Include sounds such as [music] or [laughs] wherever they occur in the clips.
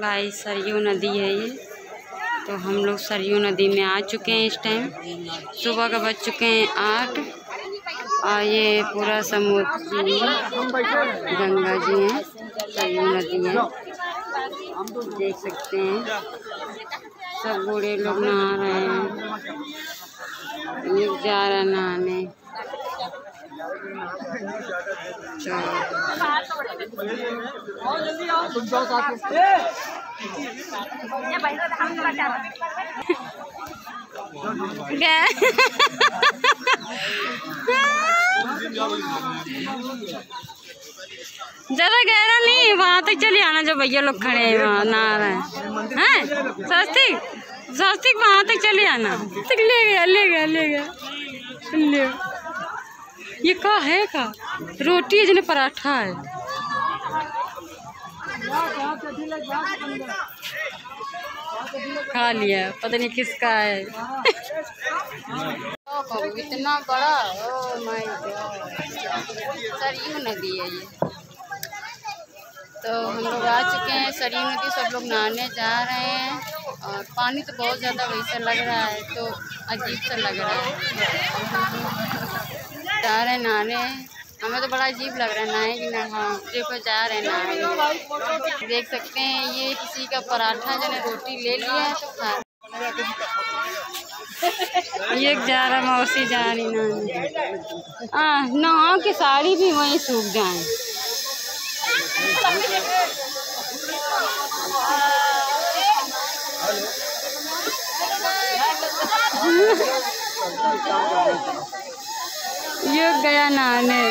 भाई, सरयू नदी है ये। तो हम लोग सरयू नदी में आ चुके हैं इस टाइम सुबह का बज चुके हैं आठ। और ये पूरा समुद्र गंगा जी हैं, सरयू नदी है। देख सकते हैं। सब बूढ़े लोग नहा रहे हैं। जा रहे नहाने। ज़्यादा गहरा नहीं, वहाँ तक चले आना जो भैया लोग खड़े हैं, वहाँ नहा रहे हैं। हैं? स्वस्तिक? स्वस्तिक, वहाँ तक चले आना। ले गया ले गया ले गया। ले। ये का है का? रोटी है जिन्हें पराठा है। खा लिया, पता नहीं किसका है। इतना बड़ा? ओ माय सरयू नदी है ये। तो हम लोग आ चुके हैं सरयू नदी सब लोग नहाने जा रहे हैं। और पानी तो बहुत ज़्यादा वैसा लग रहा है तो अजीब सा लग रहा है। जा रहे हैं नहाने। हमें तो बड़ा अजीब लग रहा है नहाए कि ना हाँ देखो, जा रहे हैं नहाने। देख सकते हैं, ये किसी का पराठा जो रोटी ले लिया है। तो खा ये जा रहा मौसी जा रही नहाने। हाँ नहा के साड़ी भी वहीं सूख जाए। ये गया नहाने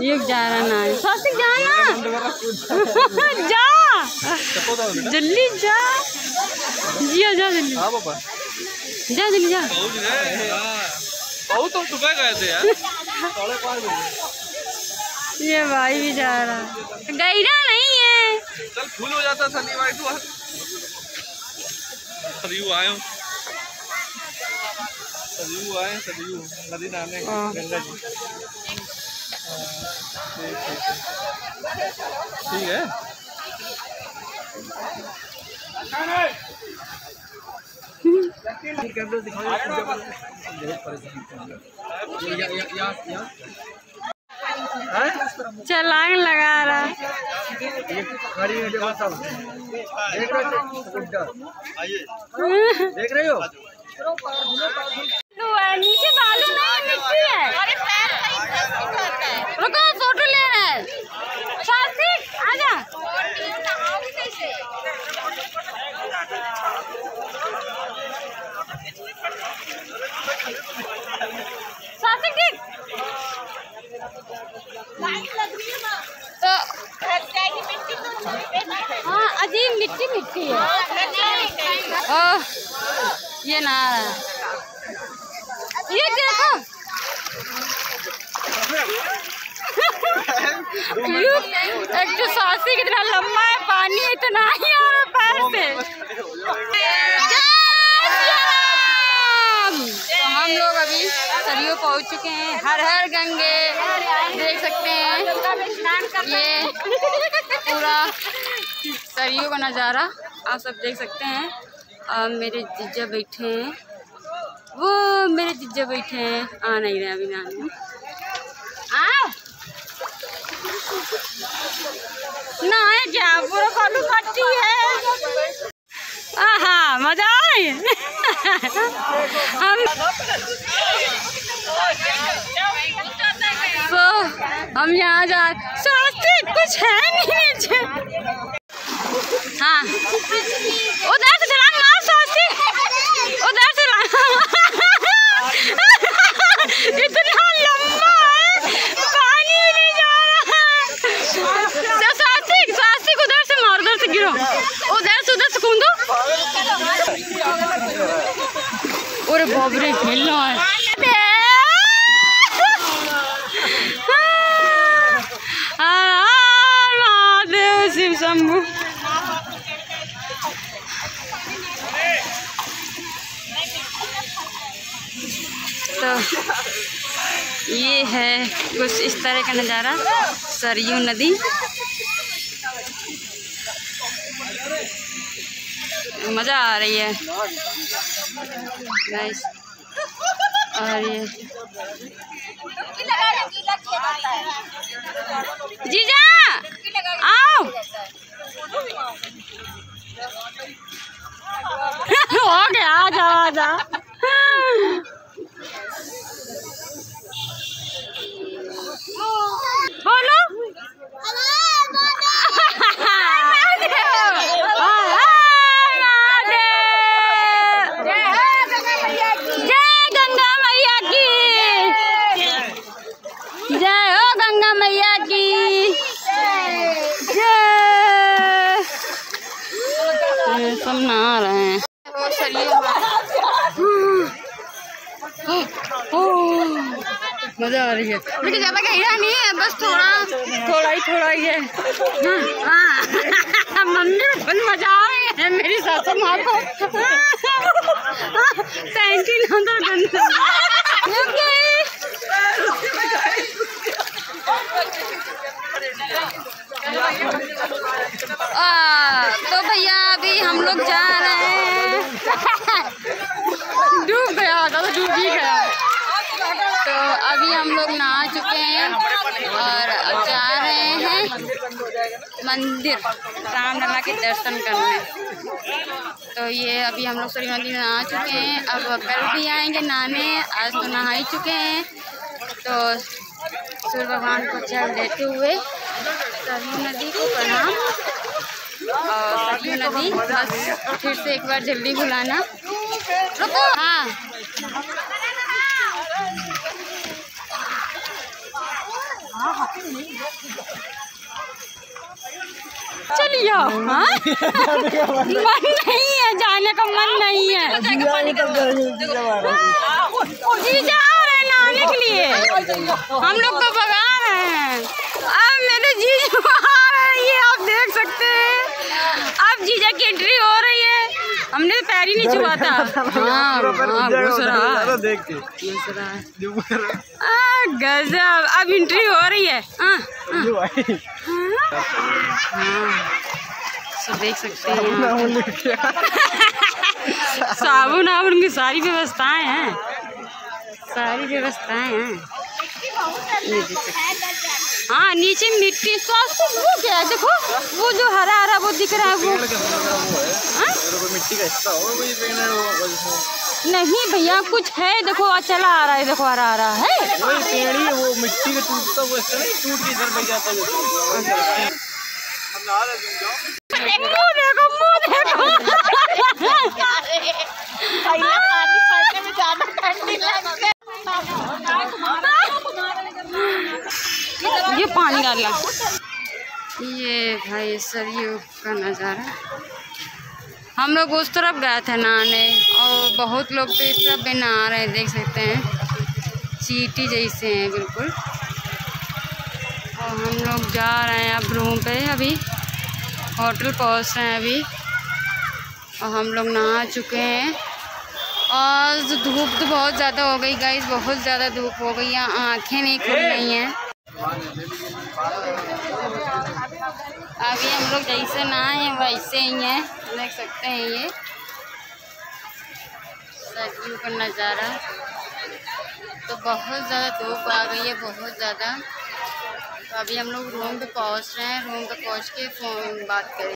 ये जा रहा ना। स्वास्थ्य जाना [laughs] जा। जल्दी जा। जिया जा जल्दी। हाँ पापा। जा जल्दी जा। बहुत तुम सुबह गए थे यार। ये भाई भी जा रहा गैरा नहीं है। चल फूल हो जाता शनिवार को। सरयू आए हो सरयू आए सरयू। नदी नहाने हाँ। गंगा जी। हाँ, ठीक ठीक है चलांग लगा रहा। देख रहे हो। नीचे बालू नहीं मिट्टी है। रुको फ़ोटो ले रहे हैं सात्विक आजा सात्विक ठीक तो हाँ अजीब मिट्टी मिट्टी है ये ना। ये देखो एक तो सासी कितना लंबा है, पानी इतना ही आ रहा पैर से! तो हम लोग अभी सरयू पहुँच चुके हैं, हर हर गंगे, देख सकते हैं। ये पूरा सरयू का नज़ारा आप सब देख सकते हैं। और मेरे जीजा बैठे हैं। वो मेरे जीजा बैठे हैं। आ, नहीं रहे अभी नानी आओ नहाए क्या? पूरा बालू पट्टी है। आहा, मज़ा आई हम हम यहाँ जा सोचते कुछ है नहीं हाँ। उधर से छलांग मार सोचती उधर से इतना लंबा है, पानी भी नहीं जा रहा है। सात्विक सात्विक उधर से मार, उधर से गिरो। उधर से उधर से कूदो अरे बाप रे खेल है। हर हर शिव शंभु। तो ये है कुछ इस तरह का नज़ारा, सरयू नदी। मज़ा आ रही है। गाइस और ये जीजा! आओ! [laughs] हो गया, आ जा आ जा बोलो जय गंगा मैया की जय हो गंगा मैया की जय ये सब नहा रहे हैं वो सरयू मज़ा आ रही है। लेकिन ज़्यादा गहरा नहीं है बस थोड़ा थोड़ा ही थोड़ा ही है। हाँ, हाँ। मम्मी बहुत मज़ा आ रही है। मेरी सासू माँ को। थैंक ना तो गंदा आ, तो भैया अभी हम लोग जा रहे हैं डूब गया था तो डूब ही गया तो अभी हम लोग नहा चुके हैं और जा रहे हैं मंदिर रामलला के दर्शन करने। तो ये अभी हम लोग सरयू नदी में आ चुके हैं। अब कल भी आएँगे नहाने आज तो नहा ही चुके हैं। तो सूर्य भगवान को जल देते हुए सरयू नदी को प्रणाम। और सरयू नदी बस फिर से एक बार जल्दी बुलाना। रुको। हाँ। चलिए हाँ? मन नहीं है जाने का मन नहीं है। जीजा रहे हैं नहाने के लिए। हम लोग तो भगा रहे हैं। अब मेरे जीजू आ रहे हैं ये आप देख सकते हैं। अब जीजा की एंट्री हो रही है। हमने तो पैर ही नहीं छुआ था। हाँ [laughs] हाँ है गजब। अब एंट्री हो रही है। हाँ सब देख सकते हैं [laughs] साबुन आबुन की सारी व्यवस्थाएँ हैं। सारी व्यवस्थाएँ हैं। ये देख सकते हैं। नीचे मिट्टी क्या है देखो, वो जो हरा हरा वो दिख रहा है वो। हाँ? नहीं भैया, कुछ है। देखो चला आ रहा है। देखो हरा हरा है मुँह देखो ये पानी डाला ये भाई सरयू का नज़ारा। हम लोग उस तरफ़ गए थे नहाने, और बहुत लोग तो इस तरफ़ भी नहा रहे देख सकते हैं। चीटी जैसे हैं, बिल्कुल। और हम लोग जा रहे हैं अब रूम पे अभी। होटल पहुँच रहे हैं अभी। और हम लोग नहा चुके हैं। और धूप तो बहुत ज़्यादा हो गई गाइस बहुत ज़्यादा धूप हो गई है आँखें नहीं खुल रही हैं। अभी हम लोग जैसे नहाए हैं, वैसे ही हैं। देख सकते हैं ये। सर्दियों का नज़ारा। तो बहुत ज़्यादा धूप आ गई है, बहुत ज़्यादा। तो अभी हम लोग रूम पे पहुँच रहे हैं रूम पे पहुँच के फ़ोन बात करें।